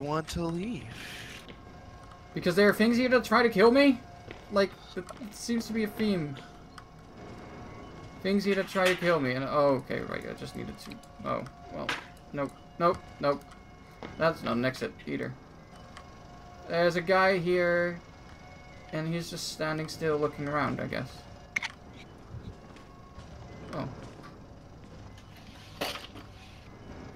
want to leave? Because there are things here to try to kill me? Like, it seems to be a theme. Things here to try to kill me, and oh, okay, right, I just needed to, oh, well, nope, nope, nope. That's not an exit, either. There's a guy here, and he's just standing still looking around, I guess. Oh.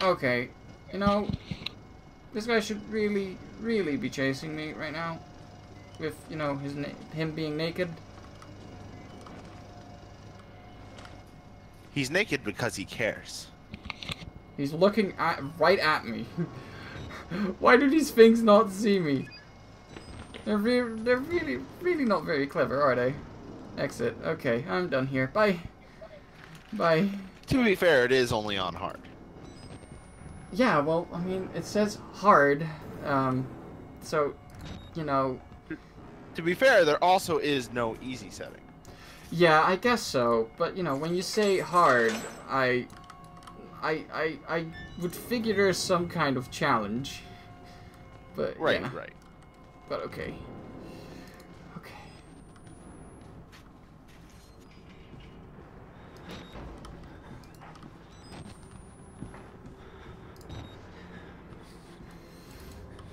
Okay, you know, this guy should really, really be chasing me right now. With, you know, his him being naked. He's naked because he cares. He's looking at right at me. Why do these things not see me? They're really, they're really, really not very clever, are they? Exit. Okay, I'm done here. Bye. Bye. To be fair, it is only on hard. Yeah, well, I mean, it says hard, um, so, you know... To be fair, there also is no easy setting. Yeah, I guess so, but, you know, when you say hard, I... I, I, I would figure there's some kind of challenge. But, Right, yeah. right. But. Okay.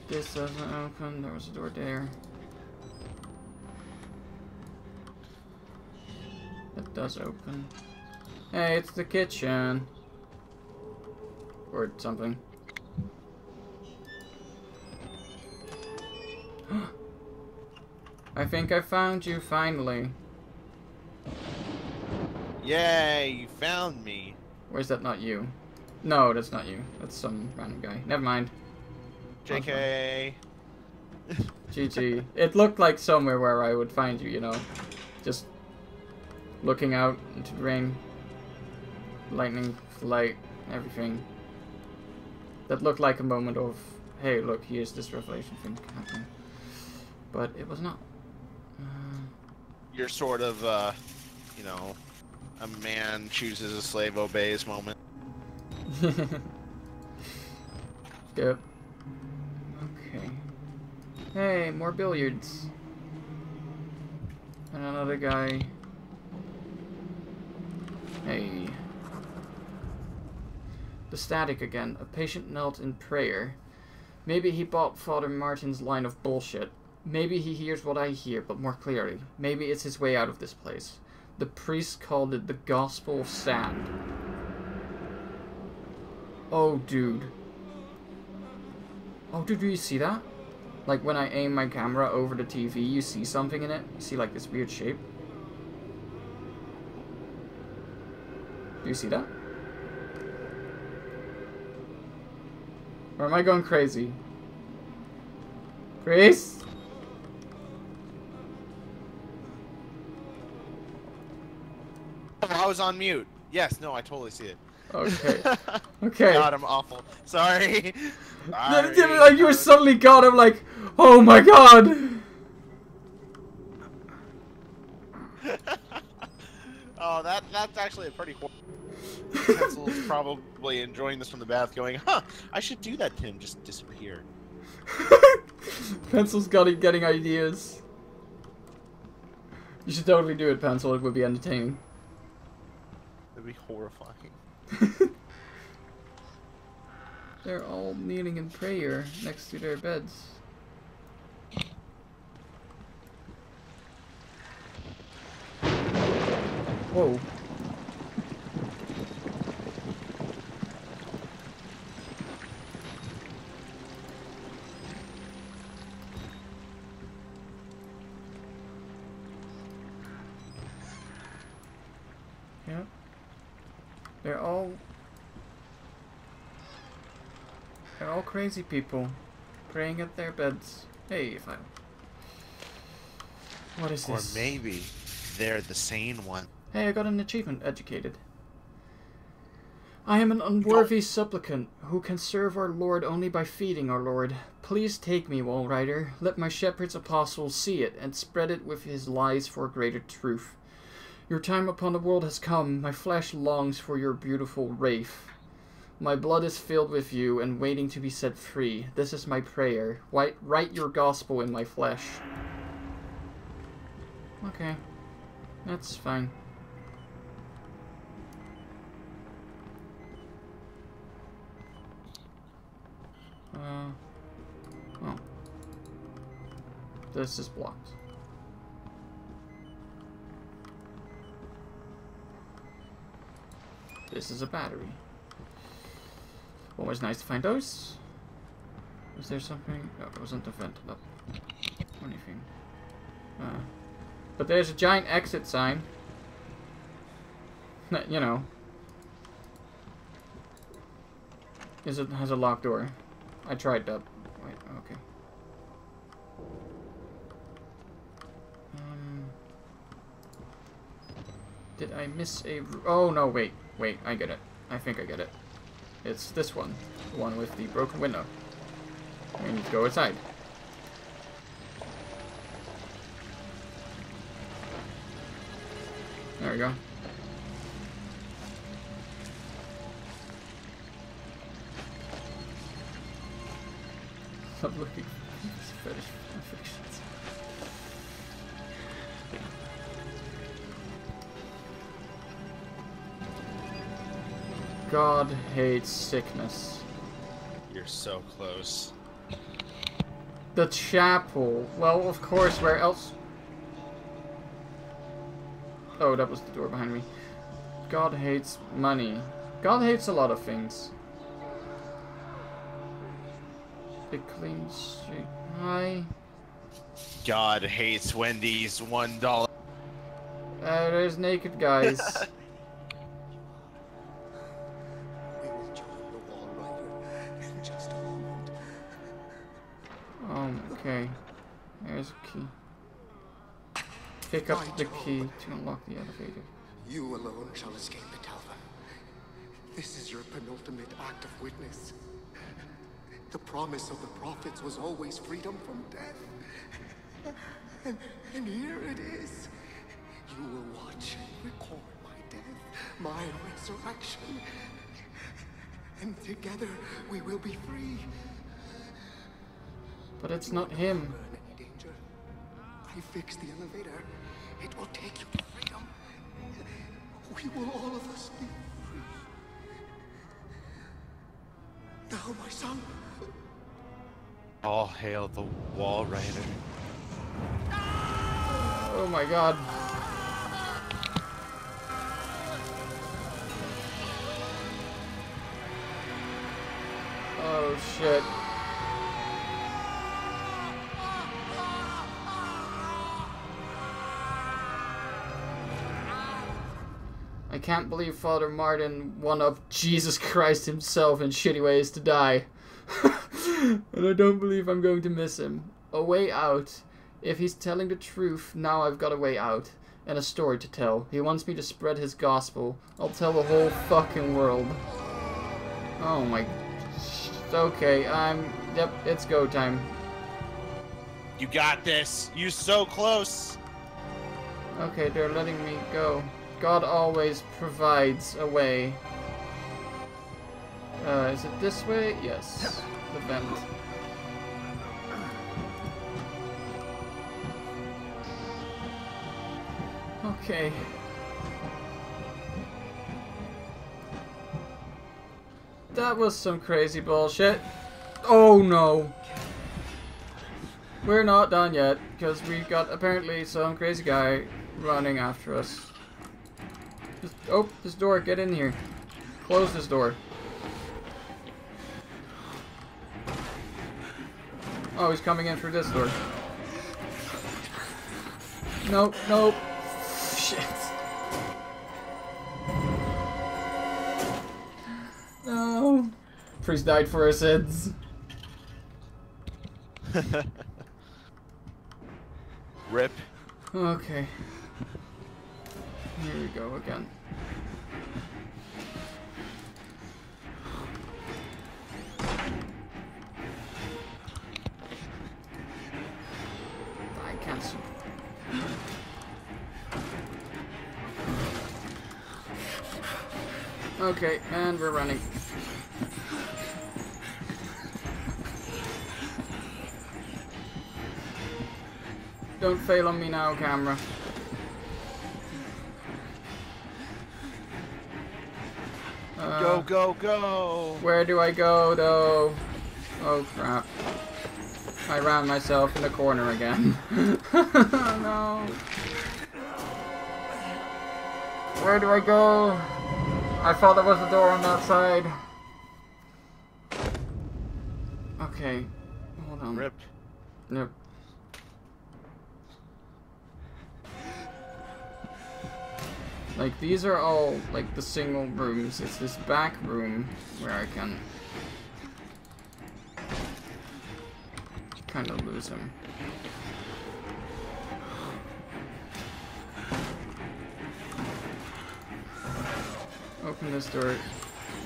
This doesn't open. There was a door there. That does open. Hey, it's the kitchen. Or something. I think I found you finally. Yay, you found me. Where's that not you? No, that's not you. That's some random guy. Never mind. JK. GG. it looked like somewhere where I would find you, you know. Just looking out into the rain. Lightning, light, everything. That looked like a moment of, hey, look, here's this revelation thing happening. But it was not. Uh, You're sort of, uh, you know, a man chooses a slave obeys moment. Yep. Hey, more billiards. And another guy. Hey. The static again. A patient knelt in prayer. Maybe he bought Father Martin's line of bullshit. Maybe he hears what I hear, but more clearly. Maybe it's his way out of this place. The priest called it the Gospel of Sand. Oh, dude. Oh, dude, do you see that? Like, when I aim my camera over the TV, you see something in it? You see, like, this weird shape? Do you see that? Or am I going crazy? Chris? Oh, I was on mute. Yes, no, I totally see it. Okay. Okay. God, I'm awful. Sorry. Sorry. Like, you were suddenly gone, I'm like, oh my god! oh, that that's actually a pretty cool. Pencil's probably enjoying this from the bath, going, "Huh, I should do that, Tim. Just disappear." Pencil's got it, getting ideas. You should totally do it, Pencil. It would be entertaining. It'd be horrifying. They're all kneeling in prayer next to their beds. Whoa. Yeah. They're all They're all crazy people praying at their beds. Hey, if I What is Or this? Or maybe they're the sane one. Hey, I got an achievement. Educated. I am an unworthy supplicant who can serve our Lord only by feeding our Lord. Please take me, Walrider. Let my shepherd's apostles see it and spread it with his lies for greater truth. Your time upon the world has come. My flesh longs for your beautiful wraith. My blood is filled with you and waiting to be set free. This is my prayer. Write, write your gospel in my flesh. Okay. That's fine. Uh, oh. This is blocked. This is a battery. Always nice to find those. Was there something? No, it wasn't a vent up. Anything. Uh, but there's a giant exit sign. you know. Is it has a locked door? I tried that. Wait, okay. Um, did I miss a? Oh no! Wait, wait. I get it. I think I get it. It's this one, the one with the broken window. We need to go inside. There we go. Stop looking for fetish God hates sickness. You're so close. The chapel. Well, of course, where else? Oh, that was the door behind me. God hates money. God hates a lot of things. The clean street. Hi. God hates Wendy's one dollar. Uh, there's naked guys. There's a key. Pick up the key to unlock the elevator. You alone shall escape the Talva. This is your penultimate act of witness. The promise of the prophets was always freedom from death. And, and here it is. You will watch and record my death, my resurrection. And together we will be free. But it's not him. I fixed the elevator. It will take you to freedom. We will all of us be free. Now, my son. All hail the Walrider. Oh my god. Oh shit. Can't believe Father Martin one of Jesus Christ himself in shitty ways to die. and I don't believe I'm going to miss him. A way out. If he's telling the truth, now I've got a way out. And a story to tell. He wants me to spread his gospel. I'll tell the whole fucking world. Oh my... Okay, I'm... Yep, it's go time. You got this. You're so close. Okay, they're letting me go. God always provides a way. Uh, is it this way? Yes. The vent. Okay. That was some crazy bullshit. Oh no. We're not done yet, because we've got apparently some crazy guy running after us. Just, oh, this door, get in here. Close this door. Oh, he's coming in through this door. Nope, nope. Shit. No. Priest died for our sins. Rip. Okay. Here we go again. I cancel. Okay, and we're running. Don't fail on me now, camera. Go, go, go! Where do I go, though? Oh, crap. I ran myself in the corner again. no. Where do I go? I thought there was a door on that side. Okay. Hold on. Ripped. Yep. Like, these are all, like, the single rooms. It's this back room where I can kind of lose him. Open this door.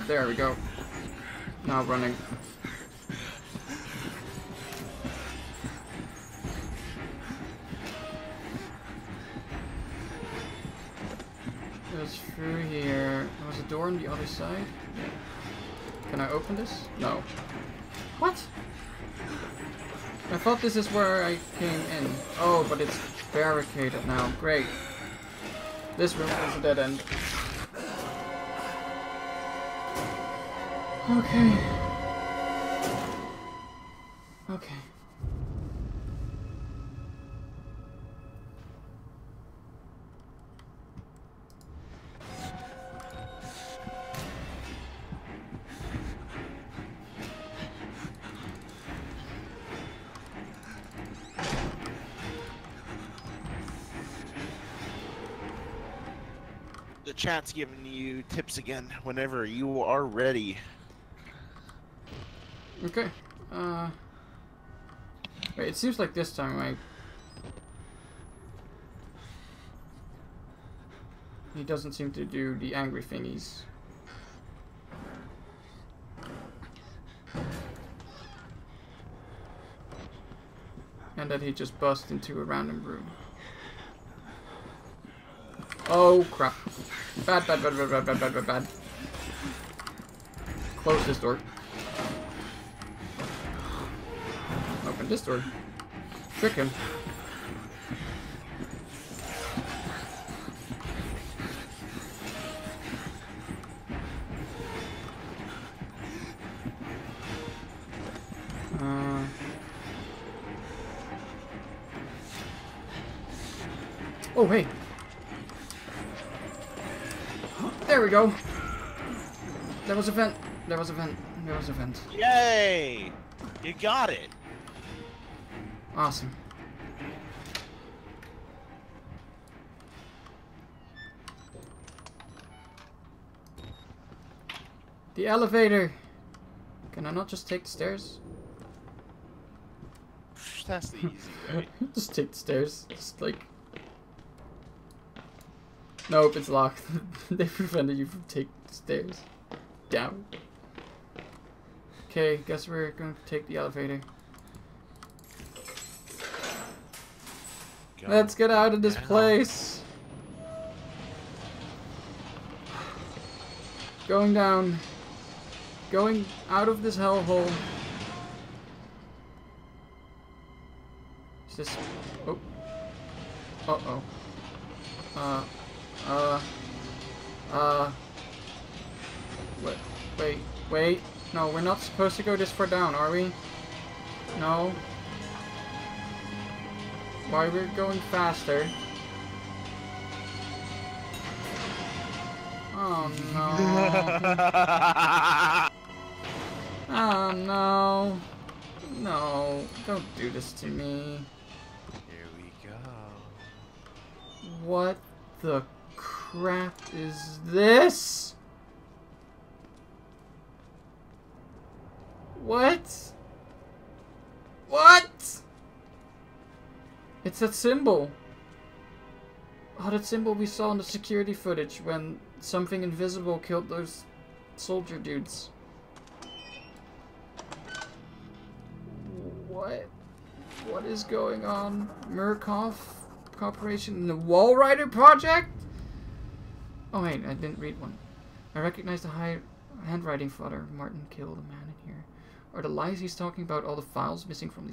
There we go. Now running. Door on the other side. Can I open this? No. What? I thought this is where I came in. Oh, but it's barricaded now. Great. This room is a dead end. Okay. Okay. Chat's giving you tips again whenever you are ready. Okay. Uh. Wait, it seems like this time I. He doesn't seem to do the angry thingies. And then he just busts into a random room. Oh crap. Bad, bad, bad, bad, bad, bad, bad, bad, bad. Close this door. Open this door. Trick him. Uh, oh, hey. There we go. There was a vent. There was a vent. There was a vent. Yay! You got it. Awesome. The elevator. Can I not just take the stairs? That's the easy way. just take the stairs. Just like. Nope, it's locked. they prevented you from taking the stairs. Down. Okay, guess we're going to take the elevator. Go. Let's get out of this down. place. Going down. Going out of this hellhole. Is this... Oh. Uh-oh. Uh. Uh. Uh. uh, Wait. Wait. Wait. No, we're not supposed to go this far down, are we? No. Why we're going faster? Oh no. Oh no. No. Don't do this to me. Here we go. What the crap is this? What? What? It's that symbol. Oh, that symbol we saw in the security footage when something invisible killed those soldier dudes. What? What is going on? Murkoff Corporation, the Walrider Project? Oh wait, I didn't read one. I recognize the high handwriting fodder. Martin killed a man in here. Are the lies he's talking about all the files missing from the